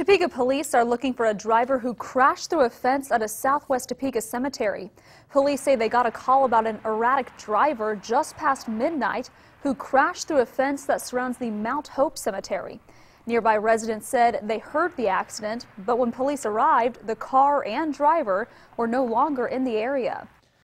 Topeka police are looking for a driver who crashed through a fence at a southwest Topeka cemetery. Police say they got a call about an erratic driver just past midnight who crashed through a fence that surrounds the Mount Hope Cemetery. Nearby residents said they heard the accident, but when police arrived, the car and driver were no longer in the area.